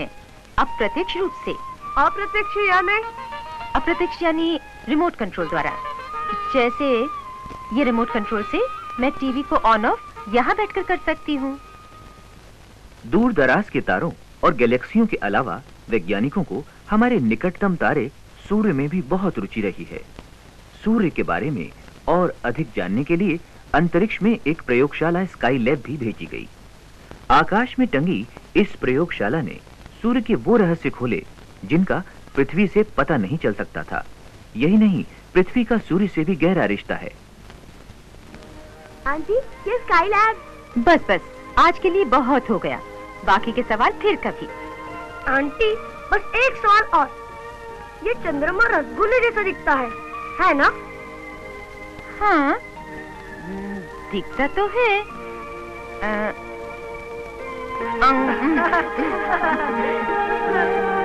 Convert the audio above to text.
हैं। अप्रत्यक्ष रूप से। अप्रत्यक्ष यानी अप्रत्यक्ष यानी रिमोट कंट्रोल द्वारा। जैसे ये रिमोट कंट्रोल से मैं टीवी को ऑन ऑफ़ यहाँ बैठकर कर सकती हूँ। दूर दराज के तारों और गैलेक्सियों के अलावा वैज्ञानिकों को हमारे निकटतम तारे सूर्य में भी बहुत रुचि रही है। सूर्य के बारे में और अधिक जानने के लिए अंतरिक्ष में एक प्रयोगशाला स्काई लैब भी भेजी गई। आकाश में टंगी इस प्रयोगशाला ने सूर्य के वो रहस्य खोले जिनका पृथ्वी से पता नहीं चल सकता था। यही नहीं पृथ्वी का सूर्य से भी गहरा रिश्ता है। आंटी ये स्काई लैब बस बस आज के लिए बहुत हो गया। बाकी के सवाल फिर कभी। आंटी बस एक सवाल और। ये चंद्रमा रसगुल्ले जैसा दिखता है है ना? हाँ। दिखता तो है। आ, Mm-hmm.